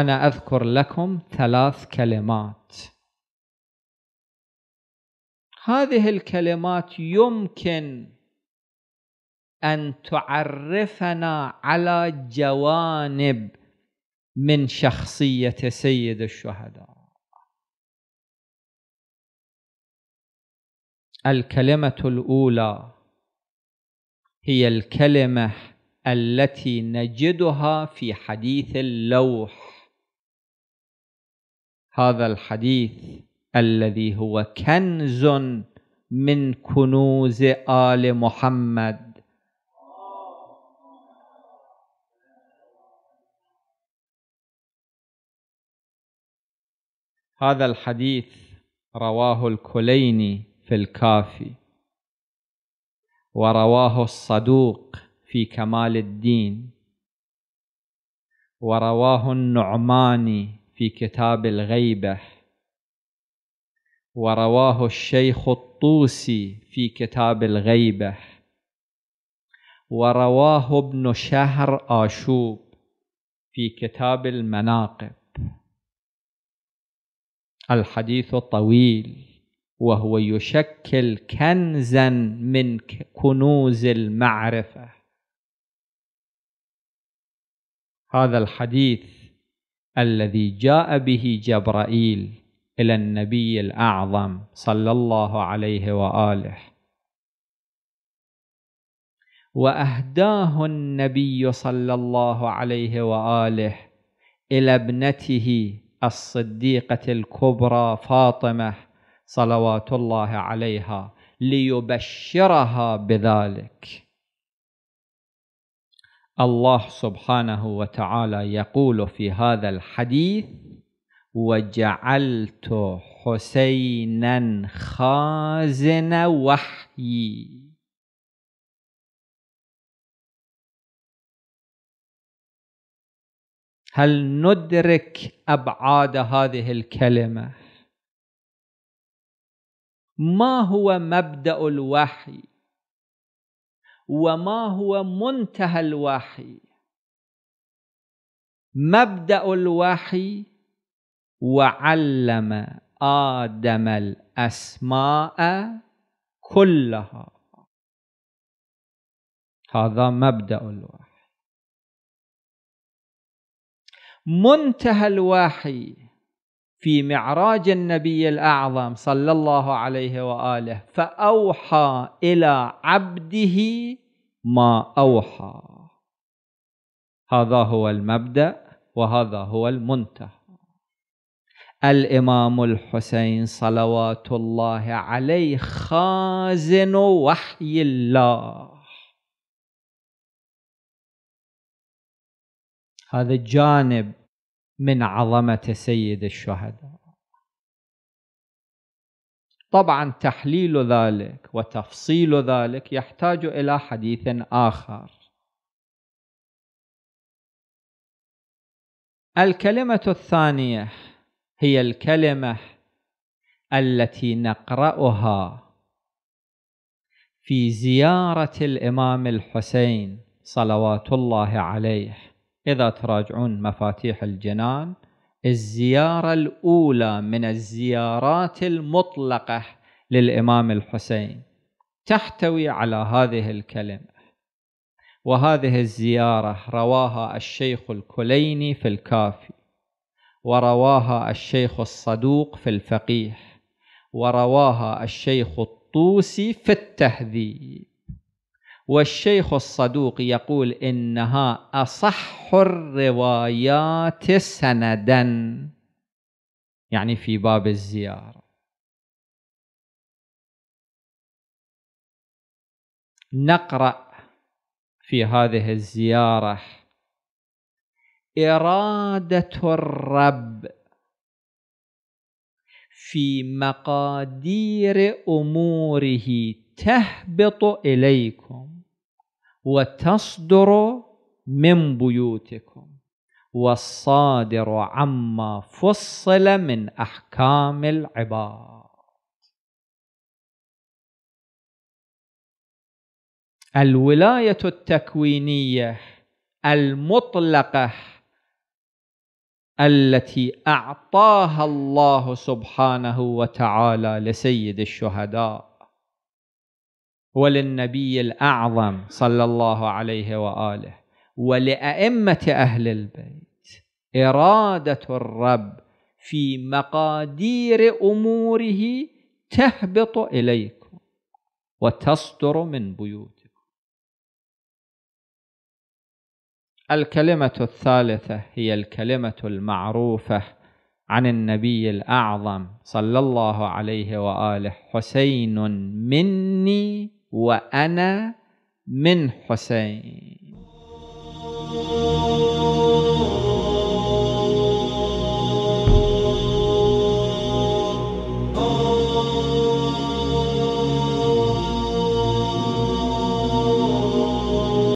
أنا أذكر لكم ثلاث كلمات. هذه الكلمات يمكن أن تعرفنا على جوانب من شخصية سيد الشهداء. الكلمة الأولى هي الكلمة التي نجدها في حديث اللوح. هذا الحديث الذي هو كنز من كنوز آل محمد. هذا الحديث رواه الكليني في الكافي ورواه الصدوق في كمال الدين ورواه النعماني في كتاب الغيبة. ورواه الشيخ الطوسي في كتاب الغيبة. ورواه ابن شهر آشوب في كتاب المناقب. الحديث طويل وهو يشكل كنزا من كنوز المعرفة. هذا الحديث الذي جاء به جبرائيل إلى النبي الأعظم صلى الله عليه وآله. وأهداه النبي صلى الله عليه وآله إلى ابنته الصديقة الكبرى فاطمة صلوات الله عليها ليبشرها بذلك. الله سبحانه وتعالى يقول في هذا الحديث وجعلت حسينا خازن وحيي. هل ندرك أبعاد هذه الكلمة؟ ما هو مبدأ الوحي؟ وما هو منتهى الوحي. مبدأ الوحي وعلم آدم الأسماء كلها. هذا مبدأ الوحي. منتهى الوحي في معراج النبي الأعظم صلى الله عليه وآله فأوحى إلى عبده ما أوحى. هذا هو المبدأ وهذا هو المنتهى. الإمام الحسين صلوات الله عليه خازن وحي الله. هذا جانب من عظمة سيد الشهداء. طبعا تحليل ذلك وتفصيل ذلك يحتاج إلى حديث آخر. الكلمة الثانية هي الكلمة التي نقرأها في زيارة الإمام الحسين صلوات الله عليه. إذا تراجعون مفاتيح الجنان الزيارة الأولى من الزيارات المطلقة للإمام الحسين. تحتوي على هذه الكلمة. وهذه الزيارة رواها الشيخ الكليني في الكافي ورواها الشيخ الصدوق في الفقيه ورواها الشيخ الطوسي في التهذيب. والشيخ الصدوق يقول إنها أصح الروايات سندا يعني في باب الزيارة. نقرأ في هذه الزيارة إرادة الرب في مقادير أموره تهبط إليكم. وتصدر من بيوتكم والصادر عما فصل من أحكام العباد. الولاية التكوينية المطلقة التي أعطاها الله سبحانه وتعالى لسيد الشهداء وللنبي الأعظم صلى الله عليه وآله ولأئمة أهل البيت. إرادة الرب في مقادير أموره تهبط إليكم وتصدر من بيوتكم. الكلمة الثالثة هي الكلمة المعروفة عن النبي الأعظم صلى الله عليه وآله حسين مني وأنا من حسين.